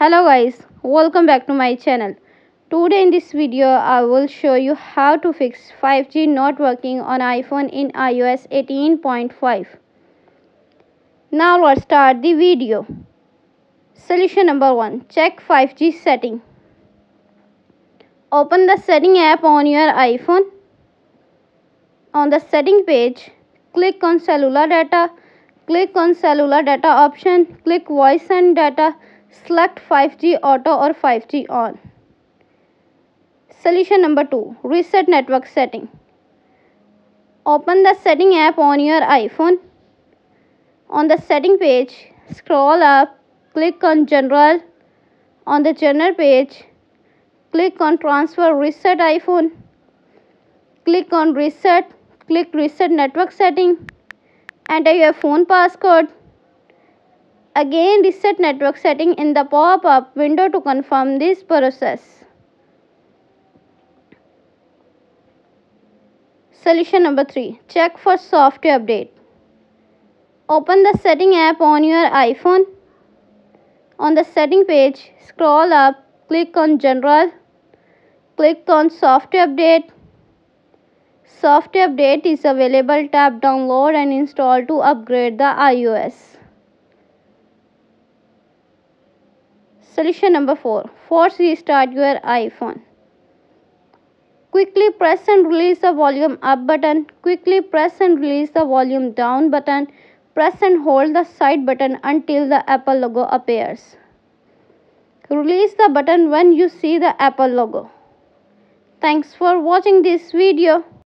hello guys welcome back to my channel. Today in this video i will show you how to fix 5g not working on iphone in ios 18.5 now let's start the video. Solution number one check 5g setting. Open the setting app on your iphone. On the setting page click on cellular data. Click on cellular data option. Click voice and data Select 5G auto or 5G on. Solution number 2. Reset network setting. Open the setting app on your iPhone. On the setting page, scroll up, click on general. On the general page, click on transfer reset iPhone. Click on reset, click reset network setting. Enter your phone passcode Again reset network setting in the pop-up window to confirm this process. Solution number 3. Check for software update. Open the setting app on your iPhone. On the setting page, scroll up, click on general, click on software update. Software update is available. Tap download and install to upgrade the iOS. Solution number 4. Force restart your iPhone. Quickly press and release the volume up button. Quickly press and release the volume down button. Press and hold the side button until the Apple logo appears. Release the button when you see the Apple logo. Thanks for watching this video.